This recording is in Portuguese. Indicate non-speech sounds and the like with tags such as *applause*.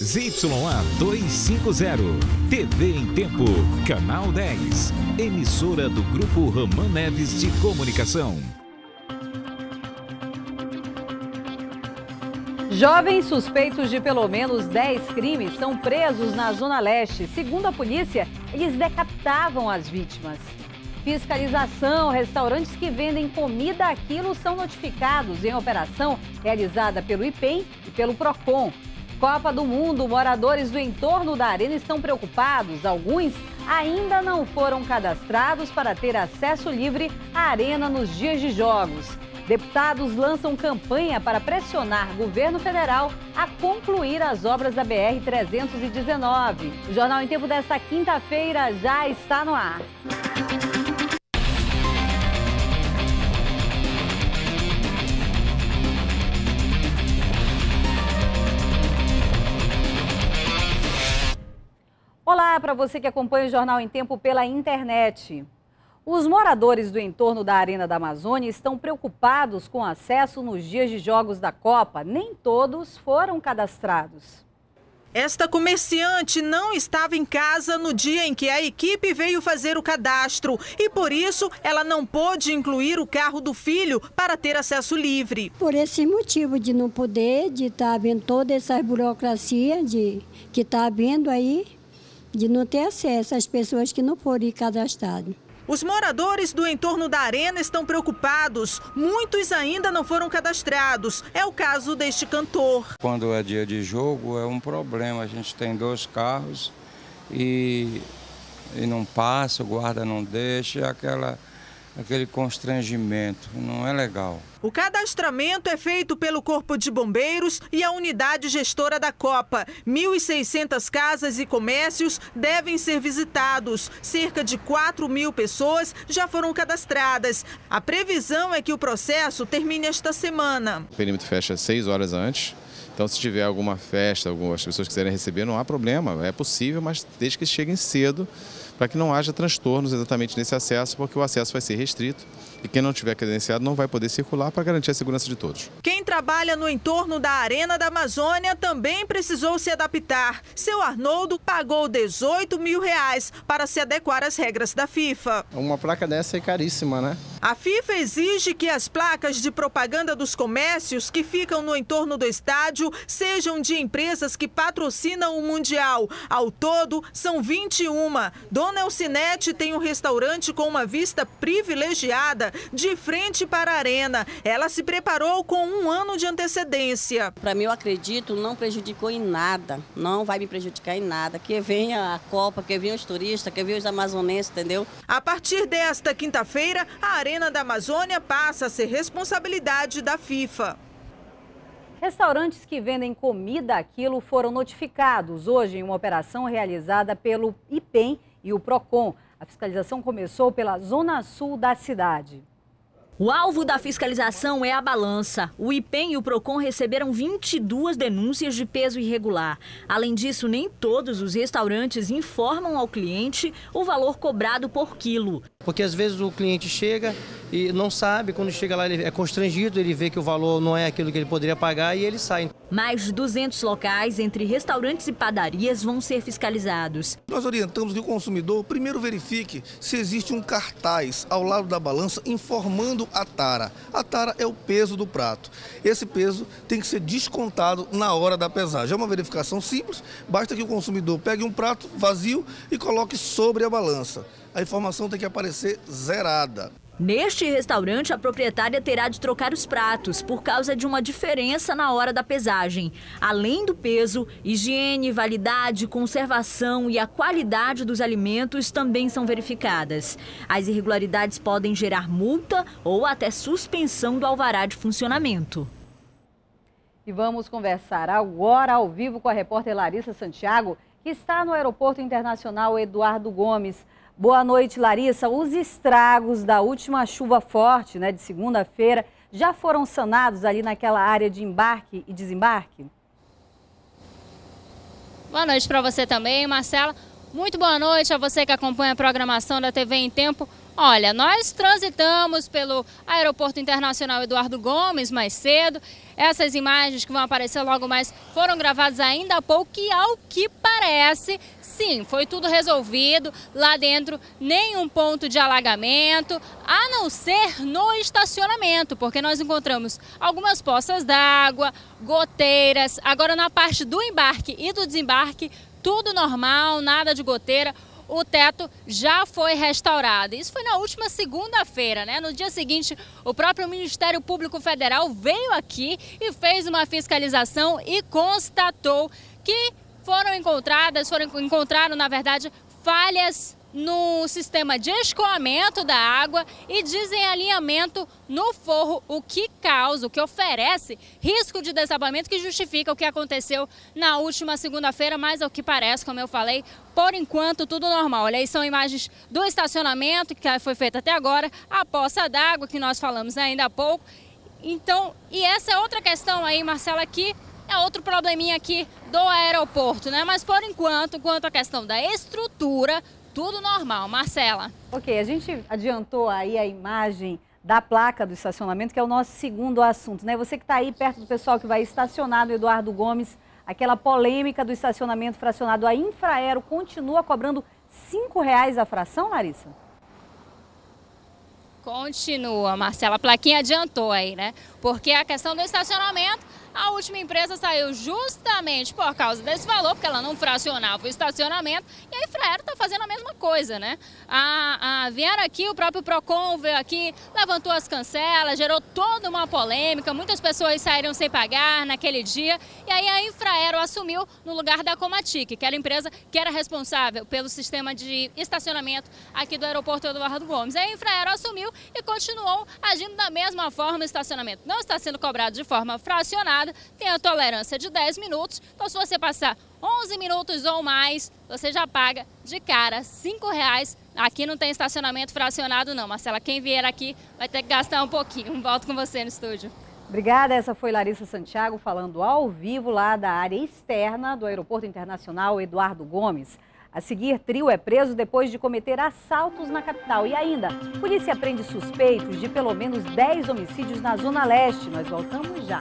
ZYA 250, TV em Tempo, Canal 10, emissora do Grupo Raman Neves de Comunicação. Jovens suspeitos de pelo menos 10 crimes são presos na Zona Leste. Segundo a polícia, eles decapitavam as vítimas. Fiscalização: restaurantes que vendem comida a quilo são notificados em operação realizada pelo IPEM e pelo PROCON. Copa do Mundo, moradores do entorno da arena estão preocupados. Alguns ainda não foram cadastrados para ter acesso livre à arena nos dias de jogos. Deputados lançam campanha para pressionar governo federal a concluir as obras da BR-319. O Jornal em Tempo desta quinta-feira já está no ar. Para você que acompanha o Jornal em Tempo pela internet. Os moradores do entorno da Arena da Amazônia estão preocupados com acesso nos dias de jogos da Copa. Nem todos foram cadastrados. Esta comerciante não estava em casa no dia em que a equipe veio fazer o cadastro e por isso ela não pôde incluir o carro do filho para ter acesso livre. Por esse motivo de não poder, de estar tá vendo toda essa burocracia de que está havendo aí, de não ter acesso às pessoas que não foram cadastradas. Os moradores do entorno da arena estão preocupados. Muitos ainda não foram cadastrados. É o caso deste cantor. Quando é dia de jogo é um problema. A gente tem dois carros e, e não passa, o guarda não deixa, é aquela aquele constrangimento. Não é legal. O cadastramento é feito pelo Corpo de Bombeiros e a unidade gestora da Copa. 1.600 casas e comércios devem ser visitados. Cerca de 4 mil pessoas já foram cadastradas. A previsão é que o processo termine esta semana. O perímetro fecha seis horas antes. Então, se tiver alguma festa, algumas pessoas quiserem receber, não há problema. É possível, mas desde que cheguem cedo para que não haja transtornos exatamente nesse acesso, porque o acesso vai ser restrito e quem não tiver credenciado não vai poder circular para garantir a segurança de todos. Quem trabalha no entorno da Arena da Amazônia também precisou se adaptar. Seu Arnoldo pagou 18 mil reais para se adequar às regras da FIFA. Uma placa dessa é caríssima, né? A FIFA exige que as placas de propaganda dos comércios que ficam no entorno do estádio sejam de empresas que patrocinam o Mundial. Ao todo, são 21. Dona Elcinete tem um restaurante com uma vista privilegiada de frente para a arena. Ela se preparou com um ano de antecedência. Para mim, eu acredito, não prejudicou em nada. Não vai me prejudicar em nada. Que venha a Copa, que venha os turistas, que venha os amazonenses, entendeu? A partir desta quinta-feira, a Arena da Amazônia passa a ser responsabilidade da FIFA. Restaurantes que vendem comida aquilo foram notificados hoje em uma operação realizada pelo IPEM e o PROCON. A fiscalização começou pela zona sul da cidade. O alvo da fiscalização é a balança. O IPEM e o PROCON receberam 22 denúncias de peso irregular. Além disso, nem todos os restaurantes informam ao cliente o valor cobrado por quilo. Porque às vezes o cliente chega e não sabe, quando chega lá ele é constrangido, ele vê que o valor não é aquilo que ele poderia pagar e ele sai. Mais de 200 locais, entre restaurantes e padarias, vão ser fiscalizados. Nós orientamos que o consumidor primeiro verifique se existe um cartaz ao lado da balança informando a tara. A tara é o peso do prato. Esse peso tem que ser descontado na hora da pesagem. É uma verificação simples, basta que o consumidor pegue um prato vazio e coloque sobre a balança. A informação tem que aparecer zerada. Neste restaurante, a proprietária terá de trocar os pratos por causa de uma diferença na hora da pesagem. Além do peso, higiene, validade, conservação e a qualidade dos alimentos também são verificadas. As irregularidades podem gerar multa ou até suspensão do alvará de funcionamento. E vamos conversar agora ao vivo com a repórter Larissa Santiago, que está no Aeroporto Internacional Eduardo Gomes. Boa noite, Larissa. Os estragos da última chuva forte, né, de segunda-feira, já foram sanados ali naquela área de embarque e desembarque? Boa noite para você também, Marcela. Muito boa noite a você que acompanha a programação da TV em Tempo. Olha, nós transitamos pelo Aeroporto Internacional Eduardo Gomes mais cedo. Essas imagens que vão aparecer logo mais foram gravadas ainda há pouco e ao que parece, sim, foi tudo resolvido. Lá dentro, nenhum ponto de alagamento, a não ser no estacionamento, porque nós encontramos algumas poças d'água, goteiras. Agora, na parte do embarque e do desembarque, tudo normal, nada de goteira o teto já foi restaurado. Isso foi na última segunda-feira, né? No dia seguinte, o próprio Ministério Público Federal veio aqui e fez uma fiscalização e constatou que foram encontradas, foram encontraram, na verdade, falhas no sistema de escoamento da água e desalinhamento no forro, o que causa, o que oferece risco de desabamento que justifica o que aconteceu na última segunda-feira, mas ao que parece, como eu falei, por enquanto tudo normal. Olha aí, são imagens do estacionamento que foi feito até agora, a poça d'água que nós falamos ainda há pouco. Então, e essa é outra questão aí, Marcela, que é outro probleminha aqui do aeroporto, né? Mas por enquanto, quanto à questão da estrutura, tudo normal. Marcela. Ok, a gente adiantou aí a imagem da placa do estacionamento, que é o nosso segundo assunto, né? Você que está aí perto do pessoal que vai estacionar no Eduardo Gomes, aquela polêmica do estacionamento fracionado, a Infraero continua cobrando R$ reais a fração, Larissa? Continua, Marcela. A plaquinha adiantou aí, né? Porque a questão do estacionamento a última empresa saiu justamente por causa desse valor, porque ela não fracionava o estacionamento, e a Infraero está fazendo a mesma coisa, né? A, a, vieram aqui, o próprio PROCON veio aqui, levantou as cancelas, gerou toda uma polêmica, muitas pessoas saíram sem pagar naquele dia, e aí a Infraero assumiu no lugar da Comatic, que era a empresa que era responsável pelo sistema de estacionamento aqui do aeroporto Eduardo Gomes. A Infraero assumiu e continuou agindo da mesma forma, o estacionamento não está sendo cobrado de forma fracionada, tem a tolerância de 10 minutos. Então, se você passar 11 minutos ou mais, você já paga de cara R$ reais. Aqui não tem estacionamento fracionado não, Marcela. Quem vier aqui vai ter que gastar um pouquinho. *laughs* Volto com você no estúdio. Obrigada, essa foi Larissa Santiago falando ao vivo lá da área externa do Aeroporto Internacional Eduardo Gomes. A seguir, trio é preso depois de cometer assaltos na capital. E ainda, polícia prende suspeitos de pelo menos 10 homicídios na Zona Leste. Nós voltamos já.